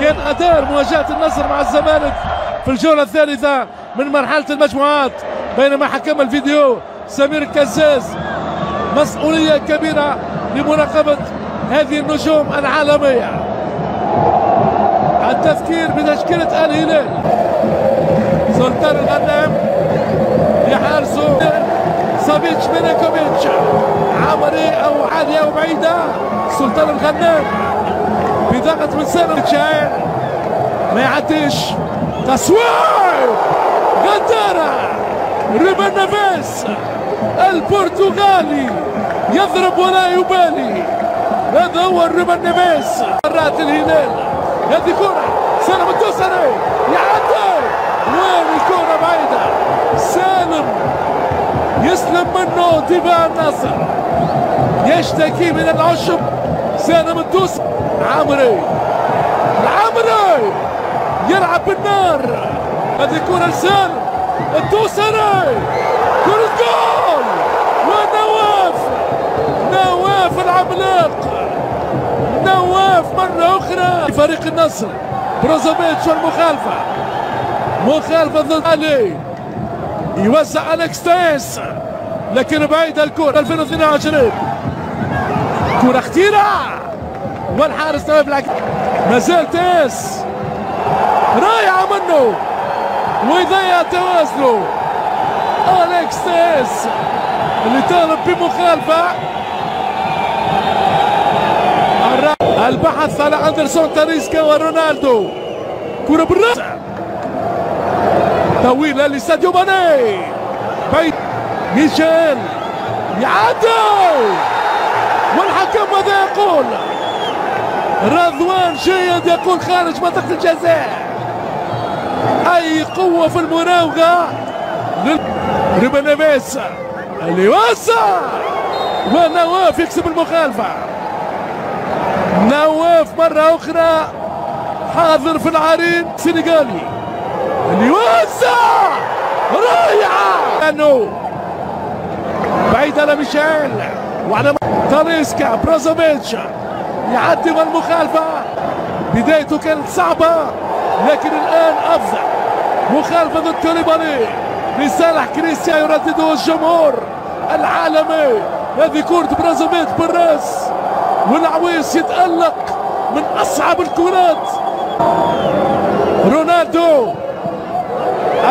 كان أدار مواجهة النصر مع الزمالك في الجولة الثالثة من مرحلة المجموعات بينما حكم الفيديو سمير الكزاز مسؤولية كبيرة لمراقبة هذه النجوم العالمية. التذكير بتشكيلة الهلال سلطان الغنام يحارسه سافيتش مينيكوفيتش. عمري أو عالية أو بعيدة. سلطان الغنام. بضغط من سنة شاعر ما يعديش. تصوير غدارة! ريبان نافيس البرتغالي يضرب ولا يبالي. هذا هو الريبان نافيس مرات الهلال. هذه كرة. سالم الدوسري يعدي! وين الكرة بعيدة؟ سالم. يسلم منه دفاع النصر يشتكي من العشب. سالم الدوس. عمري العمري يلعب بالنار. هذه كرة لسالم الدوسري كرة جول. ونواف. نواف العملاق. نواف مرة أخرى. فريق النصر. بروزوفيتش والمخالفة. مخالفة ضد علي. يوزع تايس لكن بعيد الكرة 2022 كرة خطيرة. والحارس نواف العك ما زال تايس رايعة منه. ويضيع توازنه أليكس تايس اللي طالب بمخالفة. البحث على أندرسون تاليسكا ورونالدو. كرة بالرأس. طويلة لساديو ماني. بعيد ميشيل. يعدوا والحكم ماذا يقول؟ رضوان جيد يقول خارج منطقة الجزاء. أي قوة في المراوغة؟ ريبان نيفيس اللي وسع ونواف يكسب المخالفة. نواف مرة أخرى. حاضر في العرين. سنغالي. اللي يوسع رائعة. بعيد على ميشيل. وعلى تاريسكا بروزوفيتش يعدي والمخالفة بدايته كانت صعبة لكن الآن أفضل مخالفة ضد كوليبالي لصالح كريستيان يردده الجمهور العالمي. هذه كرة برازوفيتش بالرأس والعويس يتألق من أصعب الكرات. رونالدو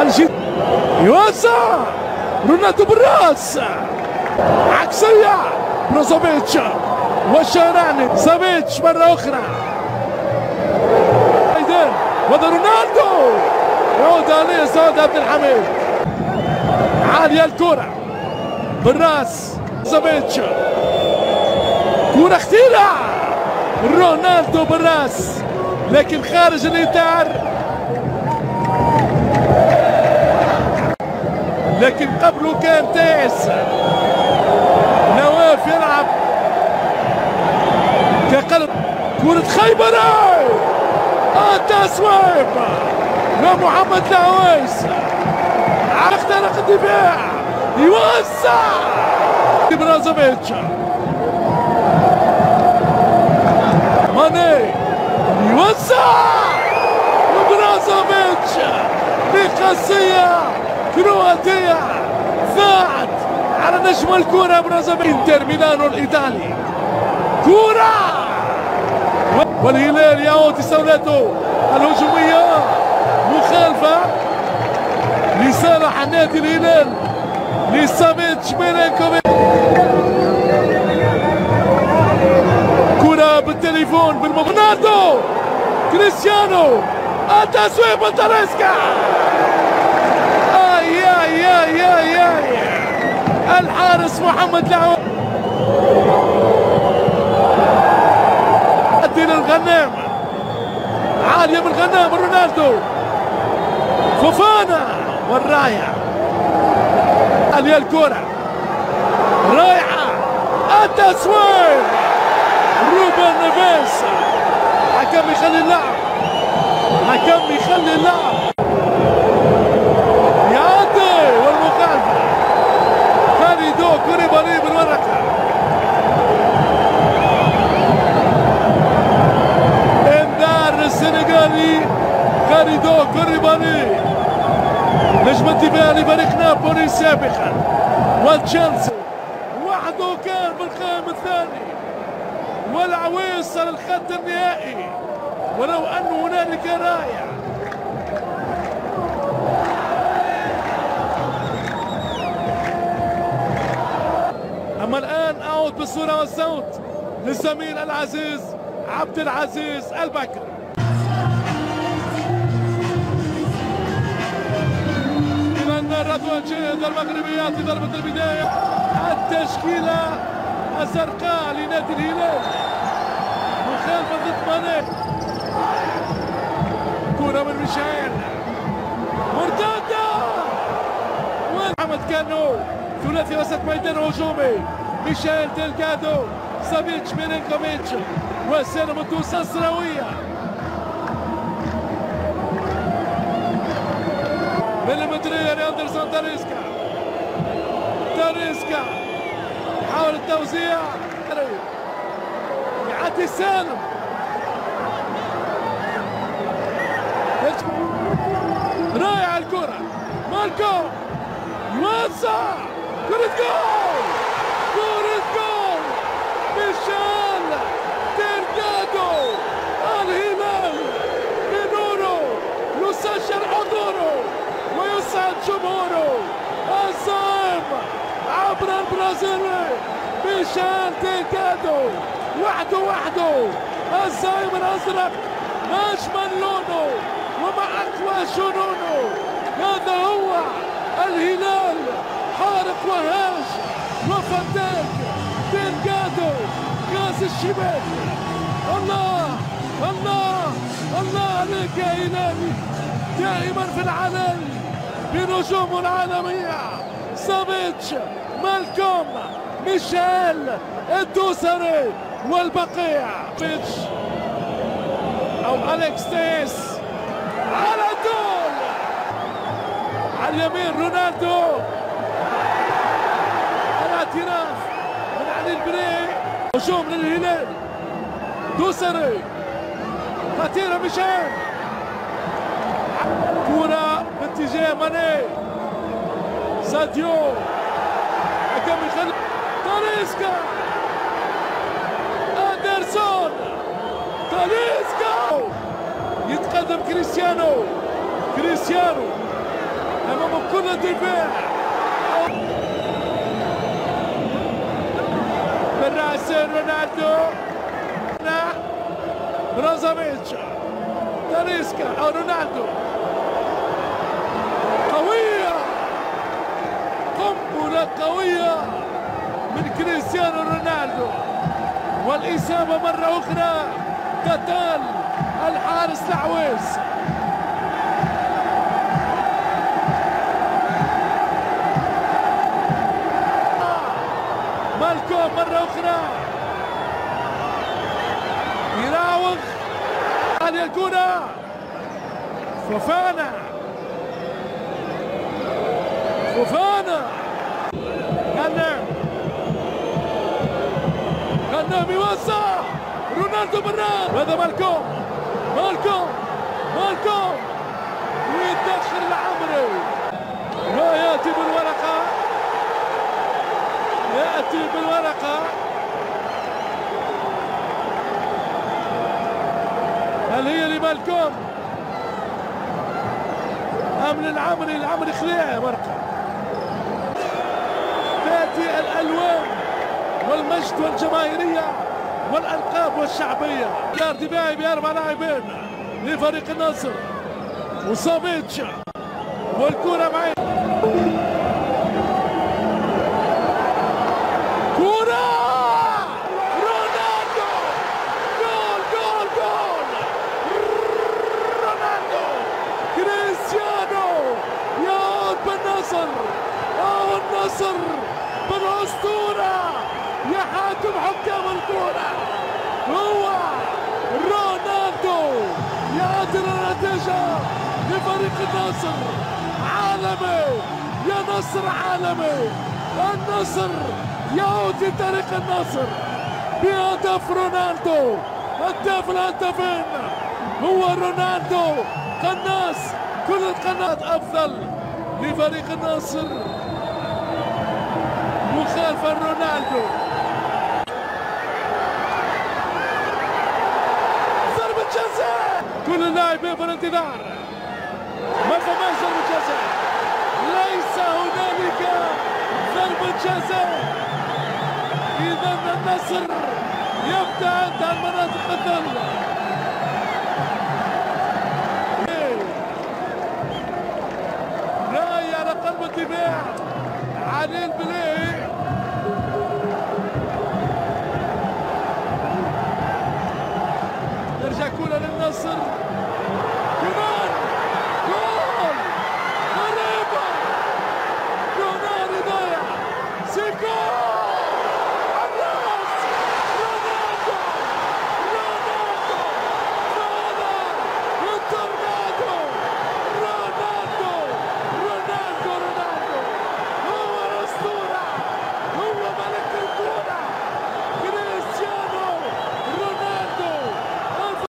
الجد يوسع رونالدو بالرأس! عكسية! بروزوفيتش والشارعني سافيتش مرة أخرى. أيضا وهذا رونالدو. يعود عليه سعود عبد الحميد. عالية الكرة. بالرأس سافيتش كرة خطيرة. رونالدو بالرأس لكن خارج الإطار. لكن قبله كان تاس نواف يلعب؟ كقلب كرة خيبر. التسويب ومحمد العويس اخترق الدفاع. يوسع برازوفيتش ماني. يوسع وبرازوفيتش بقاسية كرواتية. على نجم الكرة برازوفيتش انتر ميلانو الإيطالي. كرة والهلال يعود لصولته الهجومية مخالفة لصالح نادي الهلال لسافيتش ميلينكوفيتش كرة بالتليفون بالمبنادو كريستيانو! التسويق تاريسكا أي أي أي أي أي. الحارس محمد لعوب الدين الغنام عالية من غنام رونالدو. فوفانا والراية عالية الكرة رايحة التسويق روبن نيفيس. حكم يخلي اللعب حكم يخلي اللعب يعدي والمخالفة كوليبالي بالورقة انذار للسنغال ميدو كوريباني نجم الدفاع لفريق نابولي سابقا. وتشيلسي وحده كان بالقائم الثاني. والعويس على الخط النهائي. ولو أن هنالك راية. بالصورة والصوت للزميل العزيز عبد العزيز البكر. إذا الرد جيد المغربيات في ضربة البداية. التشكيلة الزرقاء لنادي الهلال. مخالفة ضد ماني كرة من ميشيل. مرتدة! محمد كانو ثلاثي وسط ميدان هجومي. ميشيل ديلغادو سافيتش ميلينكوفيتش وسالم الدوس الصراوية مليمترية لأندرسون تاريسكا. تاريسكا يحاول التوزيع. يعدي سالم رائع الكرة. ماركو يوزع كرة جول! البرازيلي ميشيل ديرجادو وحده وحده. الزعيم الازرق اجمل لونه ومع أقوى جنونه هذا هو الهلال. حارق وهاج وفتاك ديلجادو كاس الشباب. الله الله الله عليك يا هلالي دائما في العلن بنجوم العالمية. سافيتش مالكوم ميشيل الدوسري والبقيع بيتش أو أليكس تيس على طول على اليمين رونالدو. الاعتراف من علي البري. هجوم للهلال. دوسري. خطيرة مشان كرة باتجاه ماني. ساديو. حكم يخلي تاريسكا اندرسون تاليسكا يتقدم كريستيانو كريستيانو امام كل الدفاع من راس رونالدو برازافيتش تاليسكا أو رونالدو قوية قنبلة قوية من كريستيانو رونالدو والإصابة مرة أخرى قتال الحارس العويس. مالكوم مرة أخرى. يراوغ هذه الكرة. فوفانا. فوفانا. غنام غنام يوزع رونالدو براد هذا مالكوم. مالكوم. مالكوم. ويتدخل العمري وياتي بالورقة. يأتي بالورقة. هل هي لمالكوم؟ أم للعمري؟ العمري خليع ورقه والمجد والجماهيرية والألقاب والشعبية. دار دفاعي بأربع لاعبين لفريق النصر. وصافيتش والكرة معي. يا نصر عالمي. النصر يعود لطريق النصر بهدف رونالدو. هداف الهدفين هو رونالدو. قناص كل القناص أفضل لفريق النصر. مخالفه رونالدو. ضربة جزاء. كل اللاعبين في الانتظار ما فماش ضربة جزاء. ليس هنالك ضربة جزاء. إذا النصر يبتعد عن مناطق الذل راي على قلب الدفاع علي البلاي